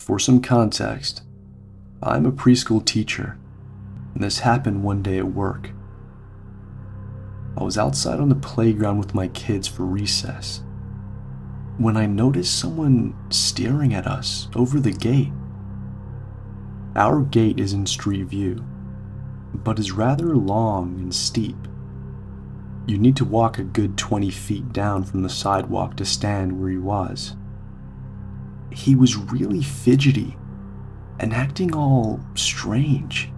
For some context, I'm a preschool teacher, and this happened one day at work. I was outside on the playground with my kids for recess when I noticed someone staring at us over the gate. Our gate is in street view, but is rather long and steep. You need to walk a good 20 feet down from the sidewalk to stand where he was. He was really fidgety and acting all strange.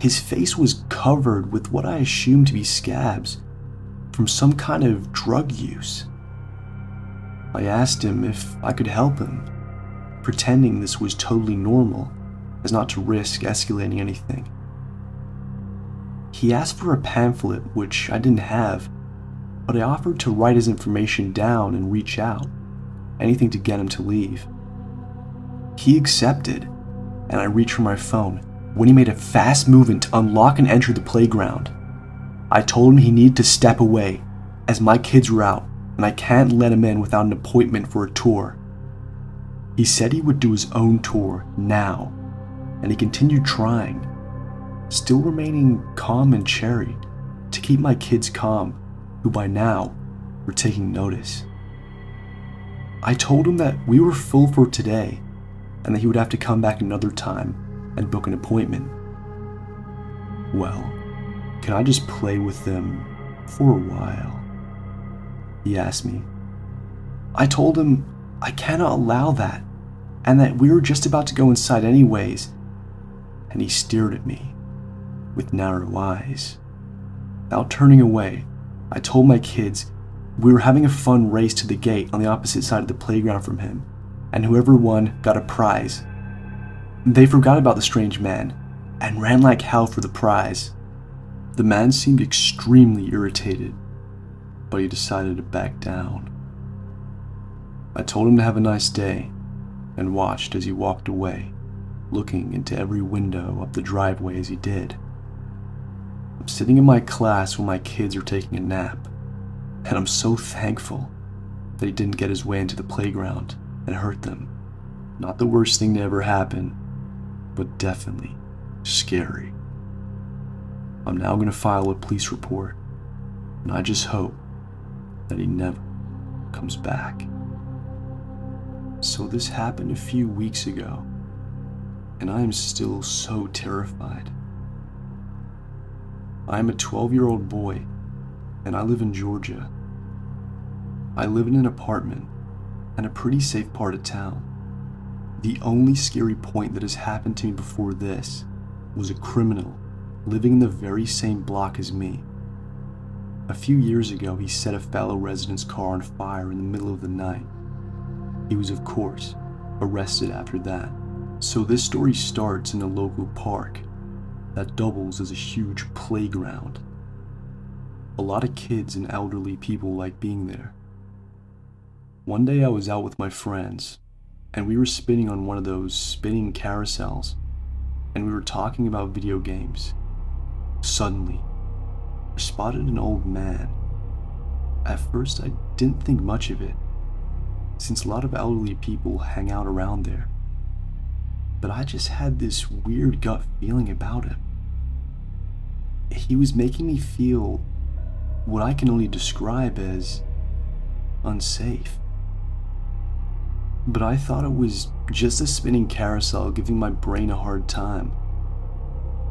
His face was covered with what I assumed to be scabs from some kind of drug use. I asked him if I could help him, pretending this was totally normal, as not to risk escalating anything. He asked for a pamphlet, which I didn't have, but I offered to write his information down and reach out, anything to get him to leave. He accepted, and I reached for my phone when he made a fast movement to unlock and enter the playground. I told him he needed to step away, as my kids were out, and I can't let him in without an appointment for a tour. He said he would do his own tour now, and he continued trying, still remaining calm and cherry to keep my kids calm, who by now were taking notice. I told him that we were full for today and that he would have to come back another time and book an appointment. Well, can I just play with them for a while? He asked me. I told him I cannot allow that, and that we were just about to go inside anyways, and he stared at me with narrow eyes. Without turning away, I told my kids we were having a fun race to the gate on the opposite side of the playground from him, and whoever won got a prize. They forgot about the strange man and ran like hell for the prize. The man seemed extremely irritated, but he decided to back down. I told him to have a nice day and watched as he walked away, looking into every window up the driveway as he did. I'm sitting in my class when my kids are taking a nap, and I'm so thankful that he didn't get his way into the playground and hurt them. Not the worst thing to ever happen, but definitely scary. I'm now going to file a police report, and I just hope that he never comes back. So, this happened a few weeks ago, and I am still so terrified. I am a 12 year old boy, and I live in Georgia. I live in an apartment and a pretty safe part of town. The only scary point that has happened to me before this was a criminal living in the very same block as me. A few years ago, he set a fellow resident's car on fire in the middle of the night. He was, of course, arrested after that. So, this story starts in a local park that doubles as a huge playground. A lot of kids and elderly people like being there. One day I was out with my friends, and we were spinning on one of those spinning carousels, and we were talking about video games. Suddenly, I spotted an old man. At first, I didn't think much of it, since a lot of elderly people hang out around there. But I just had this weird gut feeling about him. He was making me feel what I can only describe as unsafe. But I thought it was just a spinning carousel giving my brain a hard time.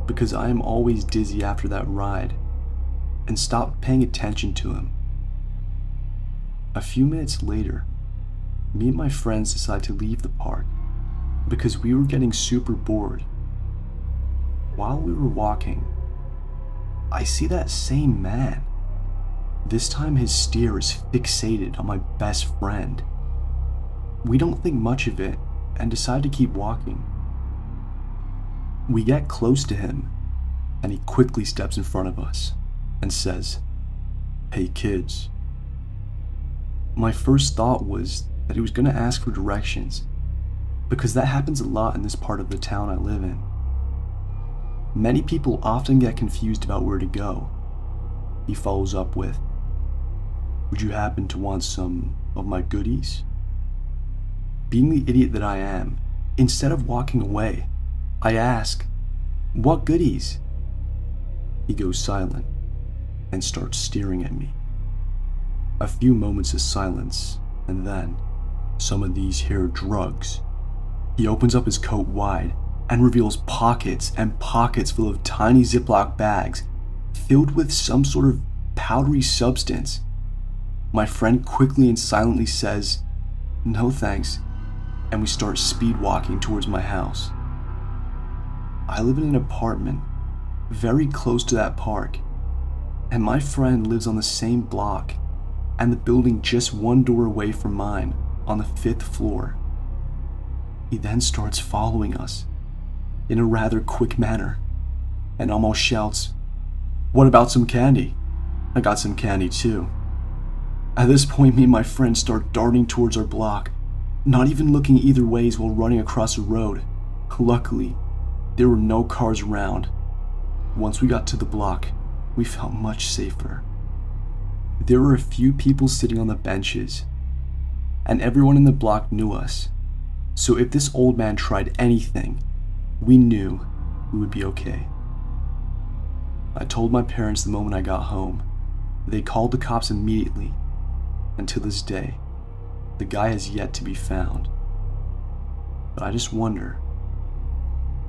Because I am always dizzy after that ride, and stopped paying attention to him. A few minutes later, me and my friends decided to leave the park because we were getting super bored. While we were walking, I see that same man. This time his steer is fixated on my best friend. We don't think much of it and decide to keep walking. We get close to him, and he quickly steps in front of us and says, Hey kids. My first thought was that he was going to ask for directions, because that happens a lot in this part of the town I live in. Many people often get confused about where to go. He follows up with, Would you happen to want some of my goodies? Being the idiot that I am, Instead of walking away, I ask, What goodies? He goes silent and starts staring at me. A few moments of silence, and then, some of these here drugs. He opens up his coat wide and reveals pockets and pockets full of tiny Ziploc bags filled with some sort of powdery substance. My friend quickly and silently says, No thanks, and we start speed walking towards my house. I live in an apartment very close to that park, and my friend lives on the same block and the building just one door away from mine on the fifth floor. He then starts following us in a rather quick manner and almost shouts, What about some candy? I got some candy too. At this point, me and my friend start darting towards our block, not even looking either ways while running across the road. Luckily, there were no cars around. Once we got to the block, we felt much safer. There were a few people sitting on the benches, and everyone in the block knew us. So if this old man tried anything, we knew we would be okay. I told my parents the moment I got home. They called the cops immediately, and to this day, the guy has yet to be found. But I just wonder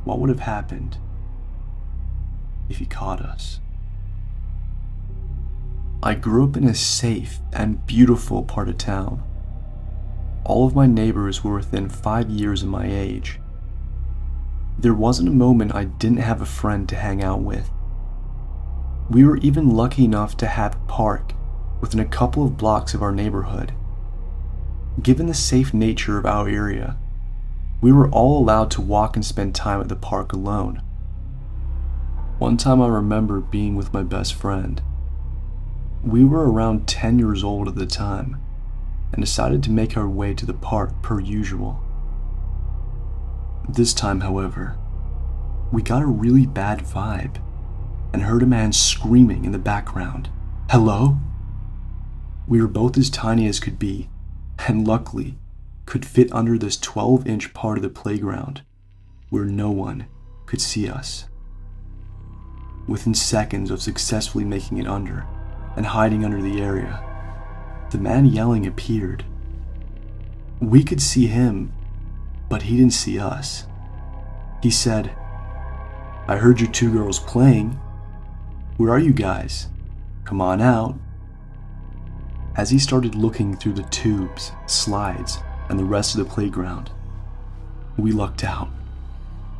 what would have happened if he caught us? I grew up in a safe and beautiful part of town. All of my neighbors were within five years of my age. There wasn't a moment I didn't have a friend to hang out with. We were even lucky enough to have a park within a couple of blocks of our neighborhood. Given the safe nature of our area, we were all allowed to walk and spend time at the park alone. One time I remember being with my best friend. We were around 10 years old at the time and decided to make our way to the park per usual. This time, however, we got a really bad vibe and heard a man screaming in the background, Hello? We were both as tiny as could be, and luckily could fit under this 12 inch part of the playground where no one could see us. Within seconds of successfully making it under and hiding under the area, the man yelling appeared. We could see him, but he didn't see us. He said, I heard you two girls playing. Where are you guys? Come on out. As he started looking through the tubes, slides, and the rest of the playground, we lucked out.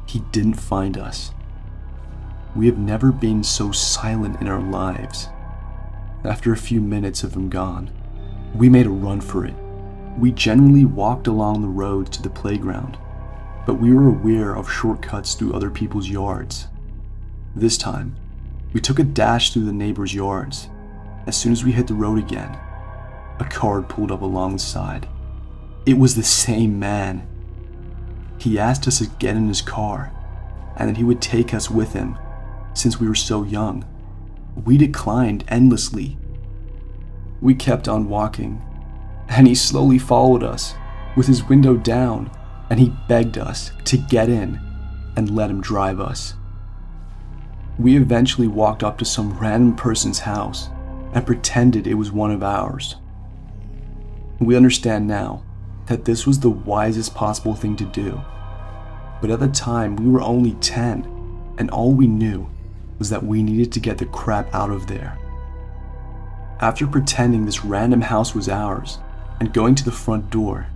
He didn't find us. We have never been so silent in our lives. After a few minutes of him gone, we made a run for it. We generally walked along the road to the playground, but we were aware of shortcuts through other people's yards. This time, we took a dash through the neighbors' yards. As soon as we hit the road again, a car pulled up alongside. It was the same man. He asked us to get in his car, and that he would take us with him since we were so young. We declined endlessly. We kept on walking, and he slowly followed us with his window down, and he begged us to get in and let him drive us. We eventually walked up to some random person's house and pretended it was one of ours. We understand now that this was the wisest possible thing to do. But at the time, we were only 10, and all we knew was that we needed to get the crap out of there. After pretending this random house was ours and going to the front door,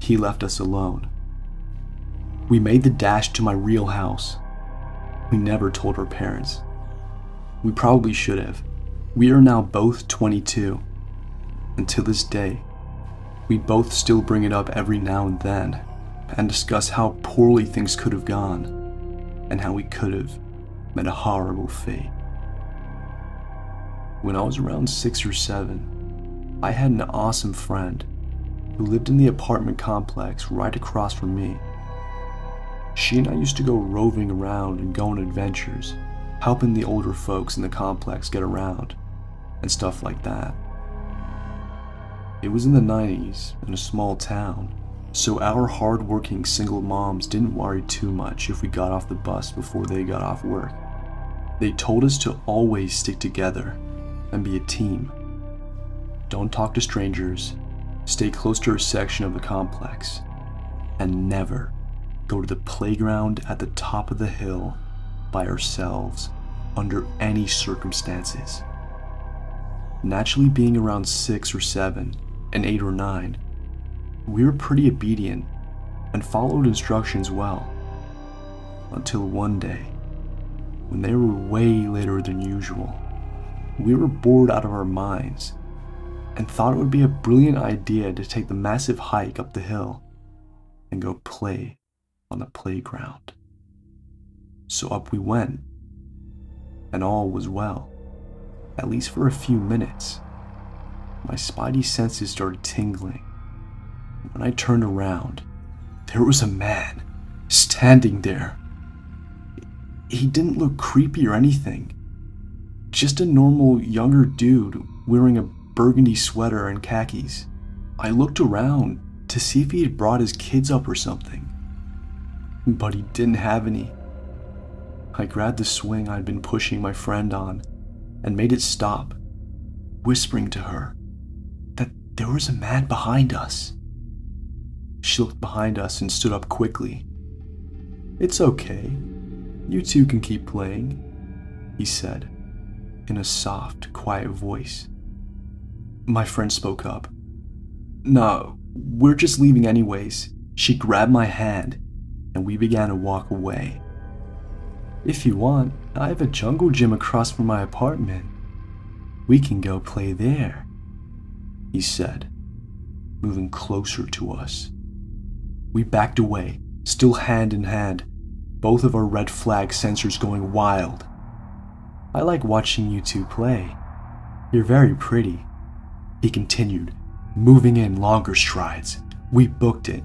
he left us alone. We made the dash to my real house. We never told our parents. We probably should have. We are now both 22, and to this day, we both still bring it up every now and then and discuss how poorly things could have gone and how we could have met a horrible fate. When I was around six or seven, I had an awesome friend who lived in the apartment complex right across from me. She and I used to go roving around and go on adventures, helping the older folks in the complex get around, and stuff like that. It was in the 90s in a small town, So our hard-working single moms didn't worry too much if we got off the bus before they got off work. They told us to always stick together and be a team. Don't talk to strangers, stay close to our section of the complex, and never go to the playground at the top of the hill by ourselves under any circumstances. Naturally, being around six or seven and eight or nine, we were pretty obedient and followed instructions well. Until one day, when they were way later than usual, we were bored out of our minds and thought it would be a brilliant idea to take the massive hike up the hill and go play on the playground. So up we went, and all was well, at least for a few minutes. My spidey senses started tingling. When I turned around, there was a man standing there. He didn't look creepy or anything. Just a normal younger dude wearing a burgundy sweater and khakis. I looked around to see if he had brought his kids up or something, but he didn't have any. I grabbed the swing I'd been pushing my friend on and made it stop, whispering to her there was a man behind us. She looked behind us and stood up quickly. It's okay. You two can keep playing, he said, in a soft, quiet voice. My friend spoke up. No, we're just leaving anyways. She grabbed my hand and we began to walk away. If you want, I have a jungle gym across from my apartment. We can go play there, he said, moving closer to us. We backed away, still hand in hand, both of our red flag sensors going wild. I like watching you two play. You're very pretty. He continued, moving in longer strides. We booked it,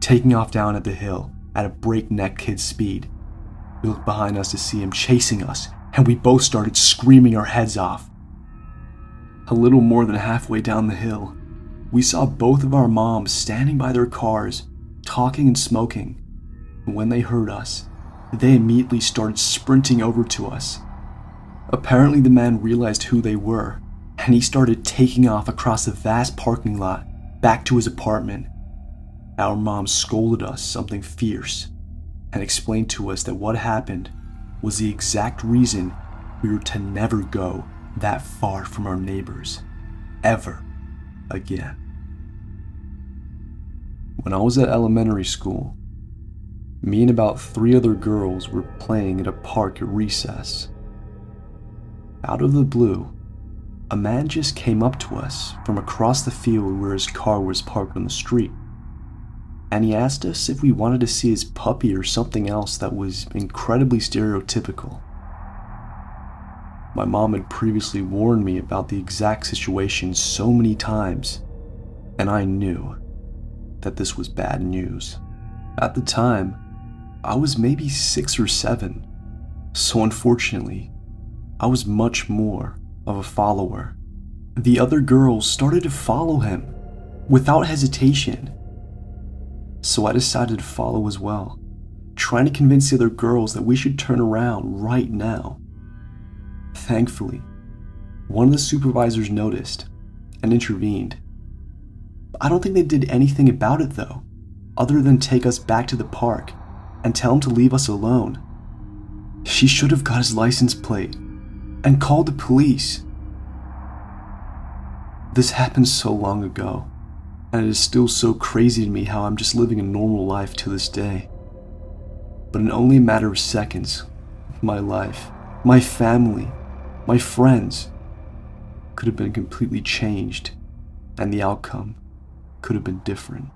taking off down at the hill at a breakneck kid speed. We looked behind us to see him chasing us, and we both started screaming our heads off. A little more than halfway down the hill, we saw both of our moms standing by their cars, talking and smoking. when they heard us, they immediately started sprinting over to us. Apparently, the man realized who they were and he started taking off across the vast parking lot back to his apartment. Our mom scolded us something fierce and explained to us that what happened was the exact reason we were to never go that far from our neighbors, ever again. When I was at elementary school, me and about three other girls were playing at a park at recess. Out of the blue, a man just came up to us from across the field where his car was parked on the street. And he asked us if we wanted to see his puppy or something else that was incredibly stereotypical. My mom had previously warned me about the exact situation so many times, and I knew that this was bad news. At the time, I was maybe six or seven, so unfortunately, I was much more of a follower. The other girls started to follow him without hesitation. So I decided to follow as well, trying to convince the other girls that we should turn around right now. Thankfully, one of the supervisors noticed and intervened. I don't think they did anything about it though, other than take us back to the park and tell him to leave us alone. She should have got his license plate and called the police. This happened so long ago, and it is still so crazy to me how I'm just living a normal life to this day. But in only a matter of seconds, my life, my family, my friends could have been completely changed, and the outcome could have been different.